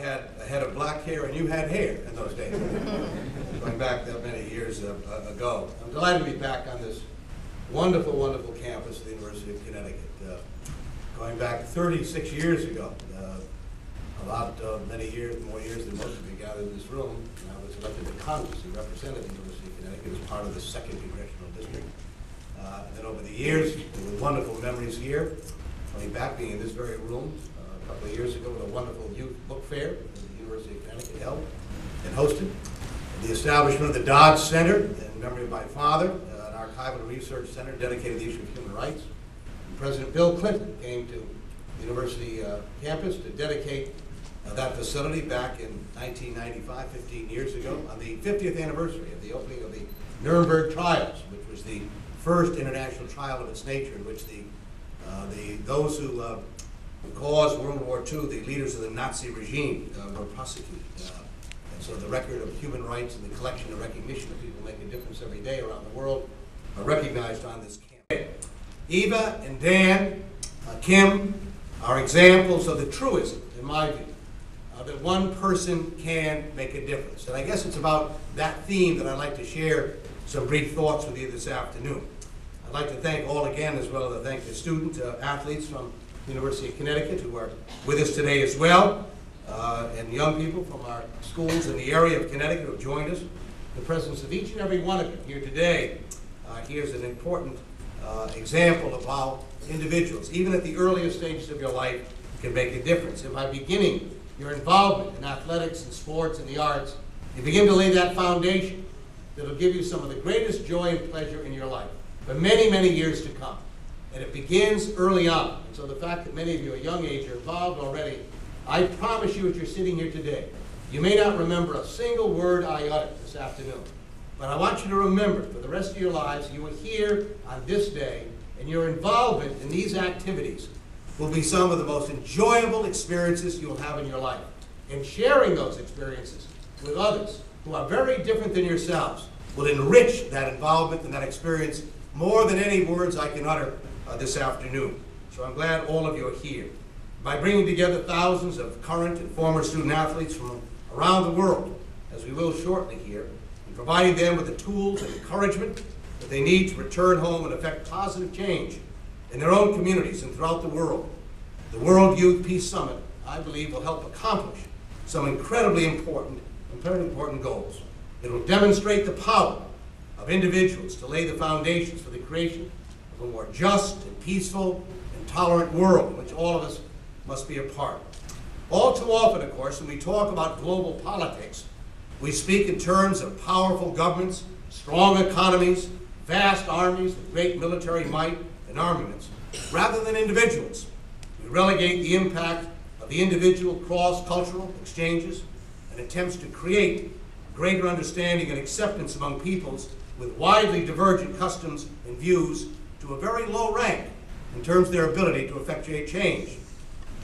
had a head of black hair and you had hair in those days, going back that many years uh, uh, ago. I'm delighted to be back on this wonderful, wonderful campus of the University of Connecticut. Uh, Going back 36 years ago, uh, a lot, uh, many years, more years than most of you gathered in this room, and I was elected to Congress and represented the University of Connecticut as part of the second congressional district. Uh, And then over the years, with wonderful memories here, coming back, being in this very room, couple of years ago a wonderful youth book fair that the University of Connecticut held and hosted. The establishment of the Dodd Center, in memory of my father, uh, an archival research center dedicated to the issue of human rights. And President Bill Clinton came to the university uh, campus to dedicate uh, that facility back in 1995, 15 years ago, on the 50th anniversary of the opening of the Nuremberg trials, which was the first international trial of its nature in which the, uh, the, those who caused World War II, the leaders of the Nazi regime, uh, were prosecuted. Uh, And so the record of human rights and the collection and recognition of people making a difference every day around the world are recognized on this campaign. Eva and Dan, uh, Kim, are examples of the truism, in my view, uh, that one person can make a difference. And I guess it's about that theme that I'd like to share some brief thoughts with you this afternoon. I'd like to thank all again, as well as thank the student uh, athletes from University of Connecticut who are with us today as well, uh, and young people from our schools in the area of Connecticut who have joined us. The presence of each and every one of you here today uh, here's an important uh, example of how individuals, even at the earliest stages of your life, can make a difference. And by beginning your involvement in athletics and sports and the arts, you begin to lay that foundation that'll give you some of the greatest joy and pleasure in your life for many, many years to come. And it begins early on. And so the fact that many of you at young age are involved already, I promise you as you're sitting here today, you may not remember a single word I uttered this afternoon. But I want you to remember, for the rest of your lives, you are here on this day, and your involvement in these activities will be some of the most enjoyable experiences you'll have in your life. And sharing those experiences with others who are very different than yourselves will enrich that involvement and that experience more than any words I can utter uh, this afternoon. So I'm glad all of you are here. By bringing together thousands of current and former student athletes from around the world, as we will shortly here, and providing them with the tools and encouragement that they need to return home and effect positive change in their own communities and throughout the world. The World Youth Peace Summit, I believe, will help accomplish some incredibly important, and very important goals. It will demonstrate the power of individuals to lay the foundations for the creation a more just and peaceful and tolerant world which all of us must be a part. of. All too often, of course, when we talk about global politics, we speak in terms of powerful governments, strong economies, vast armies with great military might and armaments, rather than individuals. We relegate the impact of the individual cross-cultural exchanges and attempts to create greater understanding and acceptance among peoples with widely divergent customs and views to a very low rank in terms of their ability to effectuate change.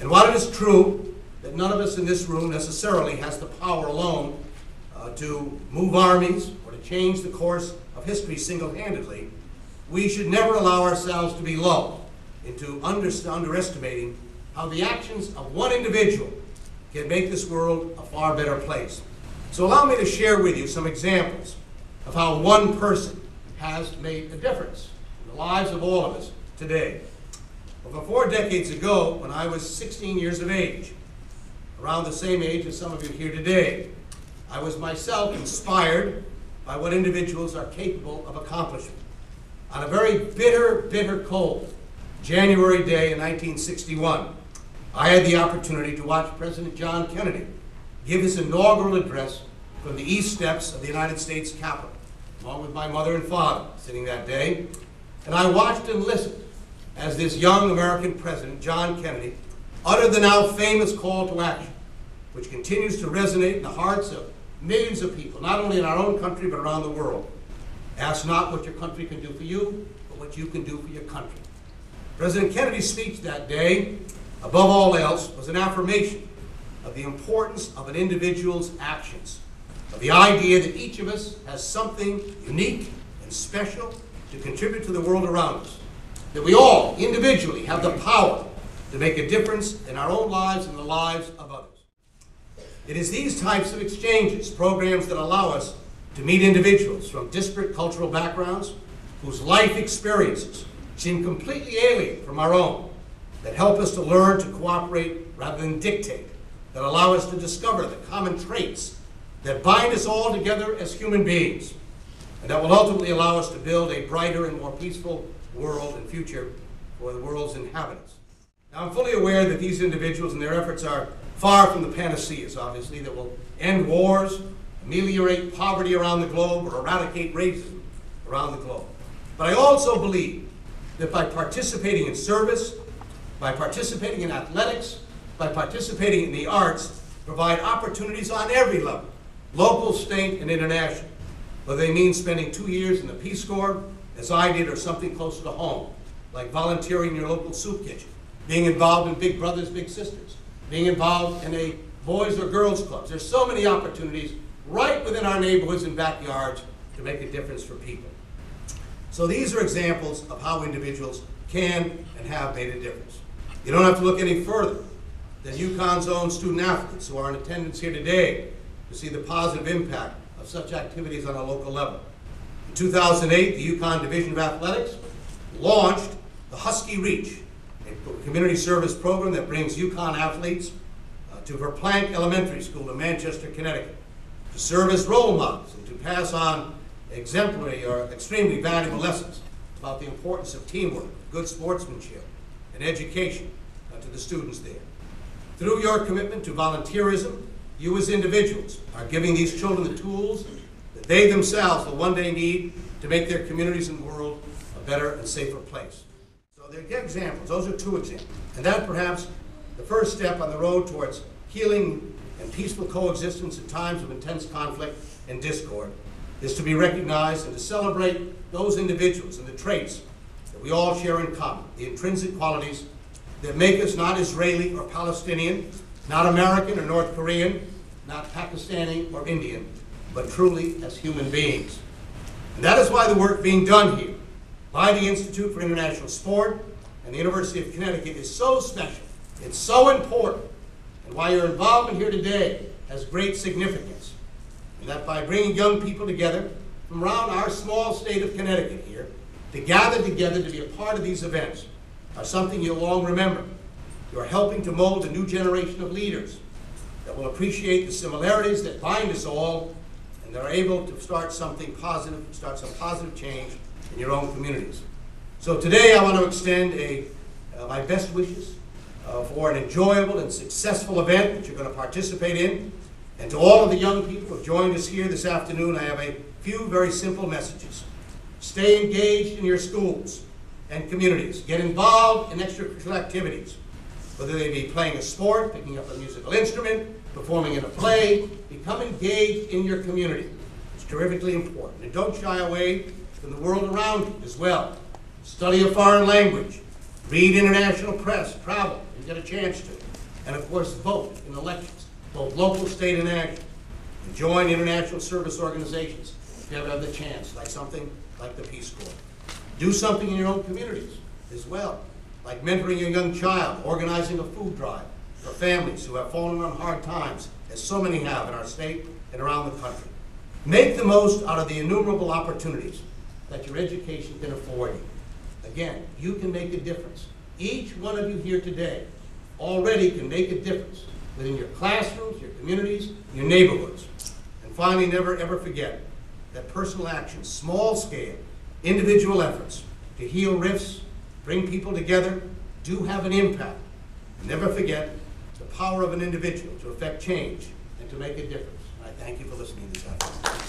And while it is true that none of us in this room necessarily has the power alone uh, to move armies or to change the course of history single-handedly, we should never allow ourselves to be lulled into under- underestimating how the actions of one individual can make this world a far better place. So allow me to share with you some examples of how one person has made a difference lives of all of us today. Over four decades ago, when I was 16 years of age, around the same age as some of you here today, I was myself inspired by what individuals are capable of accomplishing. On a very bitter, bitter cold January day in 1961, I had the opportunity to watch President John Kennedy give his inaugural address from the east steps of the United States Capitol, along with my mother and father sitting that day. And I watched and listened as this young American president, John Kennedy, uttered the now famous call to action, which continues to resonate in the hearts of millions of people, not only in our own country, but around the world. Ask not what your country can do for you, but what you can do for your country. President Kennedy's speech that day, above all else, was an affirmation of the importance of an individual's actions, of the idea that each of us has something unique and special to contribute to the world around us, that we all, individually, have the power to make a difference in our own lives and the lives of others. It is these types of exchanges, programs that allow us to meet individuals from disparate cultural backgrounds whose life experiences seem completely alien from our own, that help us to learn to cooperate rather than dictate, that allow us to discover the common traits that bind us all together as human beings, and that will ultimately allow us to build a brighter and more peaceful world and future for the world's inhabitants. Now, I'm fully aware that these individuals and their efforts are far from the panaceas, obviously, that will end wars, ameliorate poverty around the globe, or eradicate racism around the globe. But I also believe that by participating in service, by participating in athletics, by participating in the arts, provide opportunities on every level, local, state, and international. Whether they mean spending two years in the Peace Corps, as I did, or something closer to home, like volunteering in your local soup kitchen, being involved in Big Brothers Big Sisters, being involved in a boys or girls clubs. There's so many opportunities right within our neighborhoods and backyards to make a difference for people. So these are examples of how individuals can and have made a difference. You don't have to look any further than UConn's own student athletes who are in attendance here today to see the positive impact of such activities on a local level. In 2008, the UConn Division of Athletics launched the Husky Reach, a community service program that brings UConn athletes uh, to Verplanck Elementary School in Manchester, Connecticut, to serve as role models and to pass on exemplary or extremely valuable lessons about the importance of teamwork, good sportsmanship, and education uh, to the students there. Through your commitment to volunteerism, you as individuals are giving these children the tools that they themselves will one day need to make their communities and world a better and safer place. So they're examples. Those are two examples. And that perhaps the first step on the road towards healing and peaceful coexistence in times of intense conflict and discord is to be recognized and to celebrate those individuals and the traits that we all share in common, the intrinsic qualities that make us not Israeli or Palestinian, not American or North Korean, not Pakistani or Indian, but truly as human beings. And that is why the work being done here by the Institute for International Sport and the University of Connecticut is so special, it's so important, and why your involvement here today has great significance. And that by bringing young people together from around our small state of Connecticut here to gather together to be a part of these events are something you'll long remember. You are helping to mold a new generation of leaders that will appreciate the similarities that bind us all and that are able to start something positive, start some positive change in your own communities. So today I want to extend a, uh, my best wishes uh, for an enjoyable and successful event that you're going to participate in. And to all of the young people who have joined us here this afternoon, I have a few very simple messages. Stay engaged in your schools and communities. Get involved in extracurricular activities, whether they be playing a sport, picking up a musical instrument, performing in a play. Become engaged in your community. It's terrifically important. And don't shy away from the world around you as well. Study a foreign language. Read international press. Travel. You get a chance to. And of course, vote in elections, both local, state, and national. And join international service organizations if you ever have the chance, like something like the Peace Corps. Do something in your own communities as well, like mentoring a young child, organizing a food drive for families who have fallen on hard times, as so many have in our state and around the country. Make the most out of the innumerable opportunities that your education can afford you. Again, you can make a difference. Each one of you here today already can make a difference within your classrooms, your communities, your neighborhoods. And finally, never ever forget that personal action, small scale, individual efforts to heal rifts, bring people together, do have an impact. Never forget the power of an individual to affect change and to make a difference. I thank you for listening this afternoon.